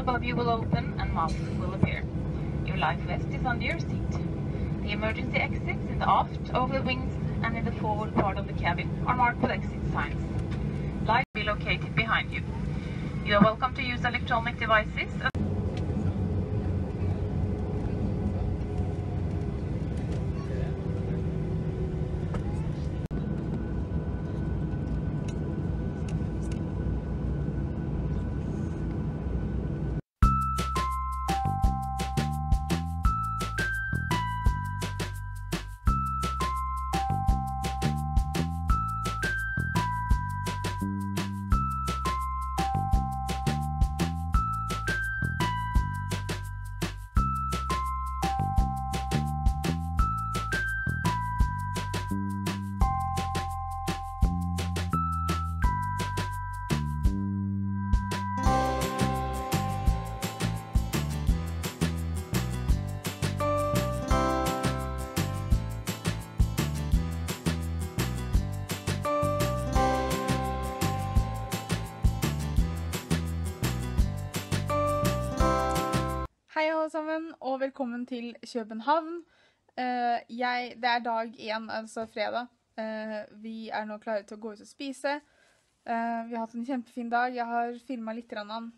above you will open and masks will appear. Your life vest is under your seat. The emergency exits in the aft, over the wings, and in the forward part of the cabin are marked with exit signs. Light will be located behind you. You are welcome to use electronic devices. Alle sammen, og velkommen til København. Eh, jeg, det er dag én, altså fredag. Eh, vi er nå klare til å gå ut og spise. Eh, vi har hatt en kjempefin dag. Jeg har filma litt. Grann.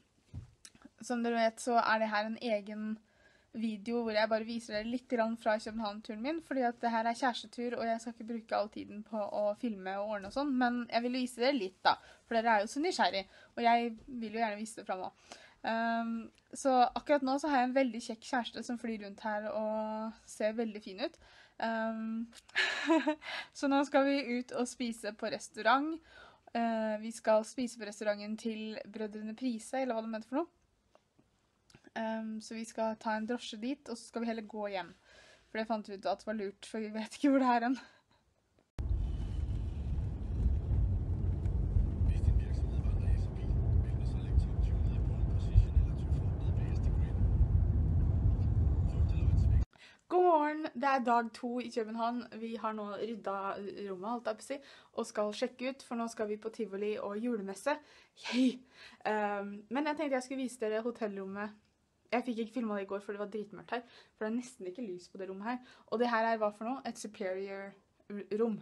Som dere vet, så er det her en egen video hvor jeg bare viser dere litt fra København-turen min. fordi at det her er kjærestetur, og jeg skal ikke bruke all tiden på å filme og ordne og sånn. Men jeg vil vise dere litt, da. For dere er jo så nysgjerrig. Og jeg vil jo gjerne vise det fram òg. Um, så akkurat nå så har jeg en veldig kjekk kjæreste som flyr rundt her og ser veldig fin ut. Um, så nå skal vi ut og spise på restaurant. Uh, vi skal spise på restauranten til Brødrene Prise, eller hva de heter for noe. Um, så vi skal ta en drosje dit, og så skal vi heller gå hjem. For det fant vi ut at det var lurt, for vi vet ikke hvor det er hen. Det er dag to i København. Vi har nå rydda rommet si, og skal sjekke ut, for nå skal vi på tivoli og julemesse. Um, men jeg tenkte jeg skulle vise dere hotellrommet. Jeg fikk ikke filma det i går, for det var dritmørkt her. For det er nesten ikke lys på det rommet her. Og det her er hva for noe? Et superior-rom,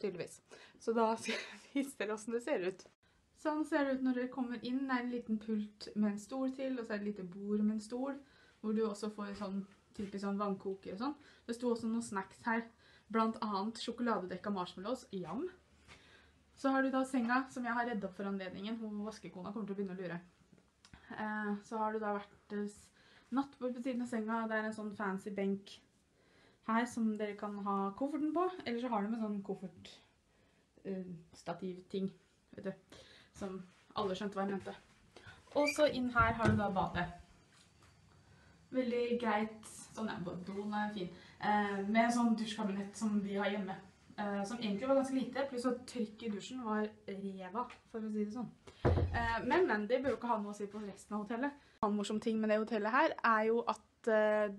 tydeligvis. Så da skal jeg vise dere åssen det ser ut. Sånn ser det ut når dere kommer inn. Det er en liten pult med en stol til, og så er det et lite bord med en stol, hvor du også får sånn typisk sånn vannkoker og sånn. Det sto også noen snacks her, blant annet sjokoladedekka marshmallows, jam. Så har du da senga, som jeg har reddet opp for anledningen. Hun vaskekona kommer til å begynne å lure. Eh, så har du da vært eh, nattbord på siden av senga. Det er en sånn fancy benk her som dere kan ha kofferten på. Eller så har de en sånn koffert-stativ-ting, vet du. Som alle skjønte hva jeg mente. Og så inn her har du da badet. Veldig greit. Sånn ja, doen er fin. Eh, med en sånn dusjkabinett som vi har hjemme. Eh, som egentlig var ganske lite, pluss at trykket i dusjen var ræva, for å si det sånn. Eh, men, men, det bør jo ikke ha noe å si på resten av hotellet. En annen morsom ting med det hotellet her er jo at eh,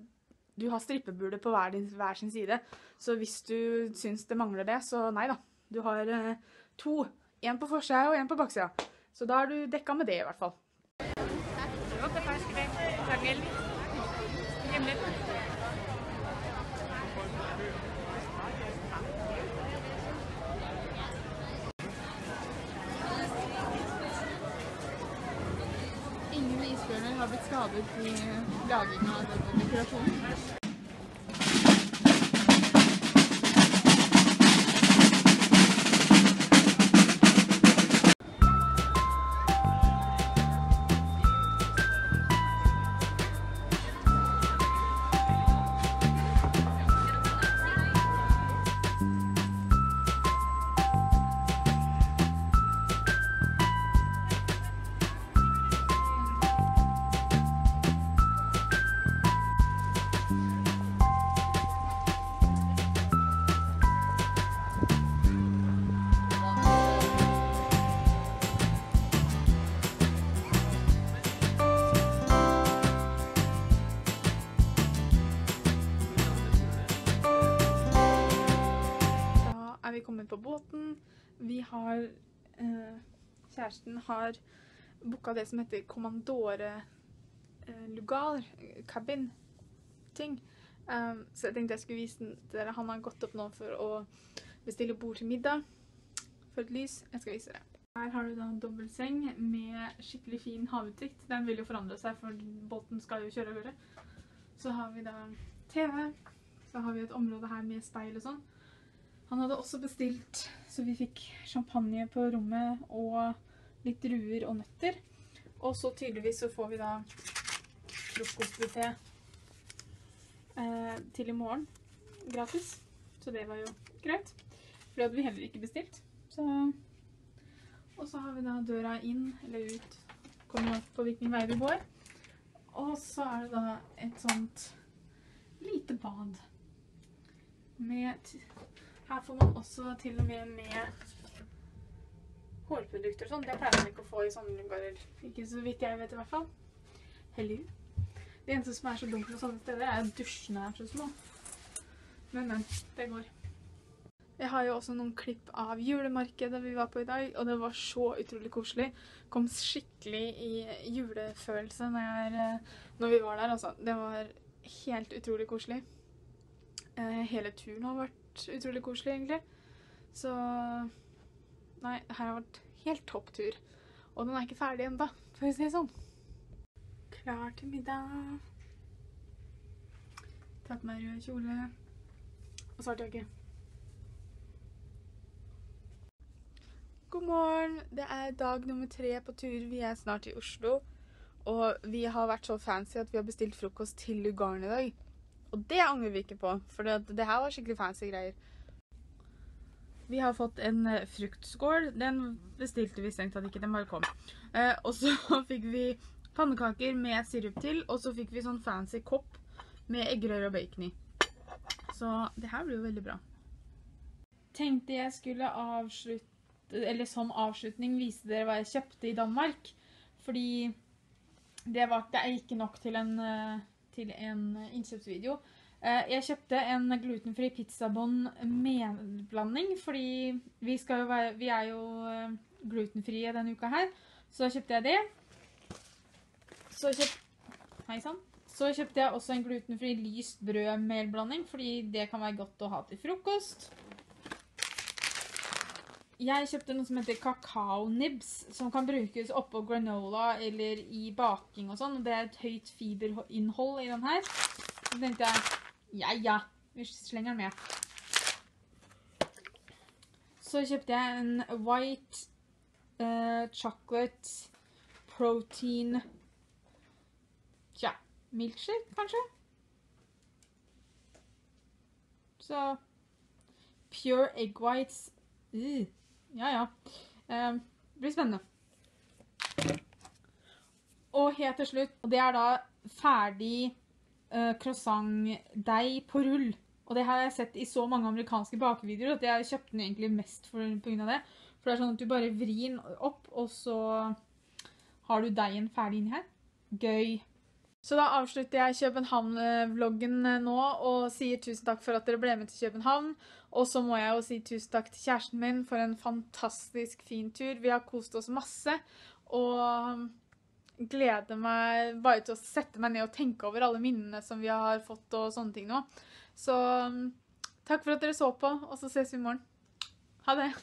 du har strippebule på hver, din, hver sin side. Så hvis du syns det mangler det, så nei da. Du har eh, to. En på forsida og en på baksida. Så da er du dekka med det, i hvert fall. Ingen isbjørner har blitt skadet i laging av denne dekorasjonen. Er kommet på båten. Vi har eh, Kjæresten har booka det som heter Kommandore eh, lugar, eh, cabin, ting. Um, så jeg tenkte jeg skulle vise dere. Han har gått opp nå for å bestille bord til middag. For et lys. Jeg skal vise dere. Her har du da en dobbeltseng med skikkelig fin havutsikt. Den vil jo forandre seg, for båten skal jo kjøre av gårde. Så har vi da TV. Så har vi et område her med speil og sånn. Han hadde også bestilt, så vi fikk champagne på rommet og litt druer og nøtter. Og så tydeligvis så får vi da frokostbuffé eh, til i morgen gratis. Så det var jo greit. For det hadde vi heller ikke bestilt. Så Og så har vi da døra inn eller ut. Kommer an på hvilken vei vi går. Og så er det da et sånt lite bad. Med Her får man også til og med med hårprodukter og sånn. Det pleier man ikke å få i sånne lugarer. Ikke så vidt jeg vet i hvert fall. Hello. Det eneste som er så dumt på sånne steder, er at dusjene er så små. Men, men. Det går. Jeg har jo også noen klipp av julemarkedet vi var på i dag, og det var så utrolig koselig. Kom skikkelig i julefølelse når, jeg, eh, når vi var der, altså. Det var helt utrolig koselig. Eh, hele turen har vært utrolig koselig, egentlig. Så Nei, her har vært helt topp tur. Og den er ikke ferdig ennå, for å si det sånn. Klar til middag. Tatt på meg rød kjole og svart jakke. God morgen. Det er dag nummer tre på tur. Vi er snart i Oslo. Og vi har vært så fancy at vi har bestilt frokost til lugaren i dag. Og det angrer vi ikke på, for det, det her var skikkelig fancy greier. Vi har fått en eh, fruktskål. Den bestilte vi strengt tatt ikke, den bare kom. Eh, og så fikk vi pannekaker med sirup til, og så fikk vi sånn fancy kopp med eggerøre og bacon i. Så det her blir jo veldig bra. Tenkte jeg skulle avslutte, eller som avslutning vise dere hva jeg kjøpte i Danmark. Fordi det, var, er ikke nok til en, eh, til en innkjøpsvideo. Eh, Jeg kjøpte en glutenfri pizzabånd medblanding, fordi vi, jo være, vi er jo eh, glutenfrie denne uka her. Så kjøpte jeg det. Så, kjøp... Hei så kjøpte jeg også en glutenfri lyst brød-melblanding, fordi det kan være godt å ha til frokost. Jeg kjøpte noe som heter kakaonibs, som kan brukes oppå granola eller i baking og sånn. og Det er et høyt fiberinnhold i den her. Så tenkte jeg ja, ja. Vi slenger den med. Så kjøpte jeg en white uh, chocolate protein Tja, milkshake, kanskje? Så Pure egg whites. Uh, ja, ja. Eh, det blir spennende. Og helt til slutt, og det er da ferdig eh, croissantdeig på rull. Og det har jeg sett i så mange amerikanske bakevideoer at jeg kjøpte den egentlig mest på grunn av det. For det er sånn at du bare vrir den opp, og så har du deigen ferdig inni her. Gøy. Så da avslutter jeg København-vloggen nå og sier tusen takk for at dere ble med til København. Og så må jeg jo si tusen takk til kjæresten min for en fantastisk fin tur. Vi har kost oss masse. Og gleder meg bare til å sette meg ned og tenke over alle minnene som vi har fått og sånne ting nå. Så takk for at dere så på, og så ses vi i morgen. Ha det!